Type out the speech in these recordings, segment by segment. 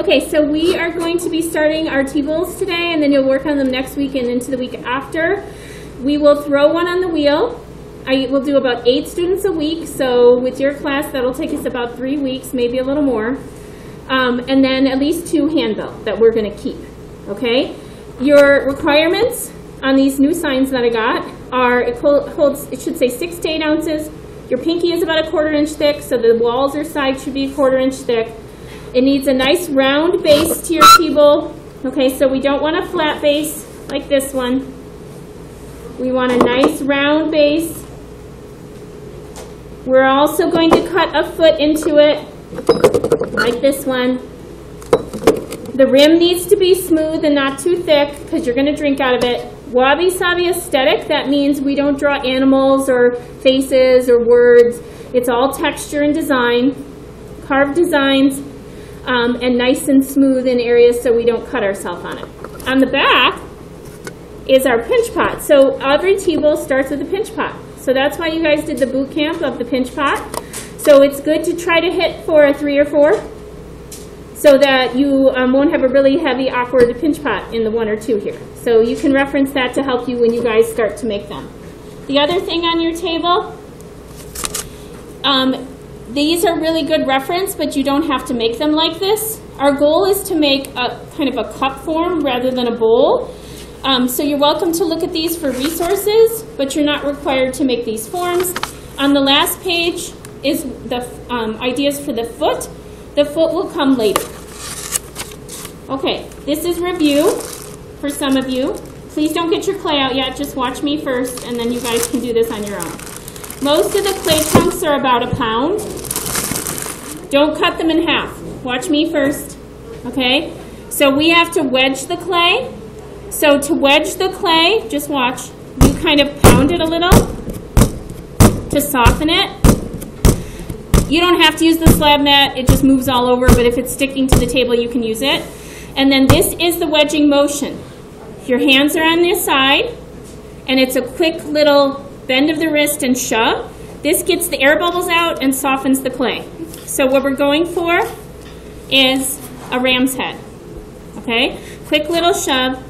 Okay, so we are going to be starting our tea bowls today, and then you'll work on them next week and into the week after. We will throw one on the wheel. I will do about eight students a week, so with your class, that'll take us about three weeks, maybe a little more. Um, and then at least two handbill that we're gonna keep, okay? Your requirements on these new signs that I got are, it holds, it should say six to eight ounces. Your pinky is about a quarter inch thick, so the walls or sides should be a quarter inch thick. It needs a nice round base to your tea bowl. Okay, so we don't want a flat base like this one. We want a nice round base. We're also going to cut a foot into it, like this one. The rim needs to be smooth and not too thick, because you're gonna drink out of it. Wabi-sabi aesthetic, that means we don't draw animals or faces or words. It's all texture and design, carved designs, um, and nice and smooth in areas so we don't cut ourselves on it. On the back is our pinch pot. So every tea bowl starts with a pinch pot. So that's why you guys did the boot camp of the pinch pot. So it's good to try to hit for a three or four so that you um, won't have a really heavy, awkward pinch pot in the one or two here. So you can reference that to help you when you guys start to make them. The other thing on your table, um, these are really good reference, but you don't have to make them like this. Our goal is to make a kind of a cup form rather than a bowl. Um, so you're welcome to look at these for resources, but you're not required to make these forms. On the last page is the um, ideas for the foot. The foot will come later. Okay, this is review for some of you. Please don't get your clay out yet, just watch me first, and then you guys can do this on your own. Most of the clay chunks are about a pound. Don't cut them in half. Watch me first, okay? So we have to wedge the clay. So to wedge the clay, just watch. You kind of pound it a little to soften it. You don't have to use the slab mat, it just moves all over, but if it's sticking to the table, you can use it. And then this is the wedging motion. Your hands are on this side, and it's a quick little bend of the wrist and shove. This gets the air bubbles out and softens the clay. So what we're going for is a ram's head. Okay? Quick little shove,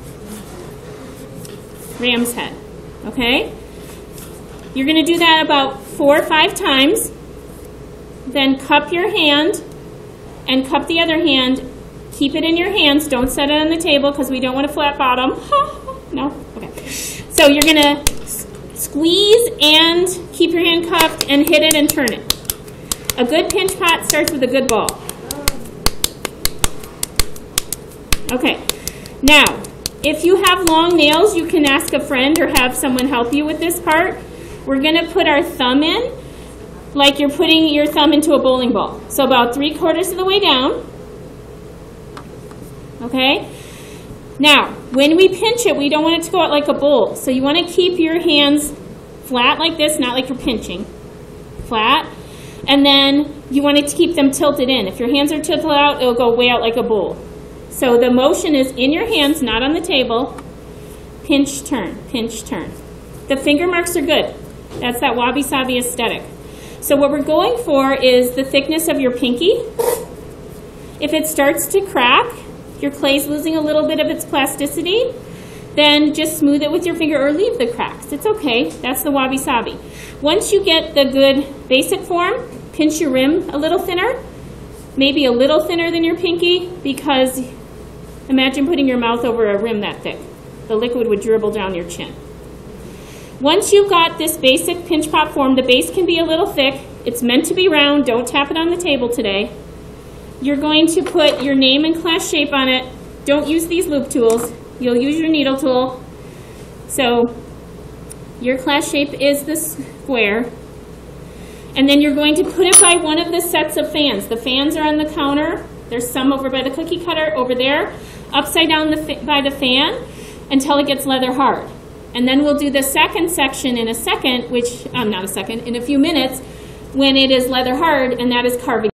ram's head. Okay? You're going to do that about four or five times. Then cup your hand and cup the other hand. Keep it in your hands. Don't set it on the table because we don't want a flat bottom. no? Okay. So you're going to squeeze and keep your hand cupped and hit it and turn it. A good pinch pot starts with a good ball. Okay. Now, if you have long nails, you can ask a friend or have someone help you with this part. We're going to put our thumb in like you're putting your thumb into a bowling ball. So about three quarters of the way down. Okay? Now, when we pinch it, we don't want it to go out like a bowl. So you want to keep your hands flat like this, not like you're pinching. Flat. And then you want to keep them tilted in. If your hands are tilted out, it'll go way out like a bowl. So the motion is in your hands, not on the table. Pinch, turn, pinch, turn. The finger marks are good. That's that wabi-sabi aesthetic. So what we're going for is the thickness of your pinky. If it starts to crack, your clay's losing a little bit of its plasticity, then just smooth it with your finger or leave the cracks. It's okay. That's the wabi-sabi. Once you get the good basic form, pinch your rim a little thinner, maybe a little thinner than your pinky because imagine putting your mouth over a rim that thick. The liquid would dribble down your chin. Once you've got this basic pinch pot form, the base can be a little thick. It's meant to be round. Don't tap it on the table today. You're going to put your name and class shape on it. Don't use these loop tools. You'll use your needle tool. So your class shape is the square. And then you're going to put it by one of the sets of fans. The fans are on the counter. There's some over by the cookie cutter over there, upside down the by the fan until it gets leather hard. And then we'll do the second section in a second, which, um, not a second, in a few minutes, when it is leather hard, and that is carving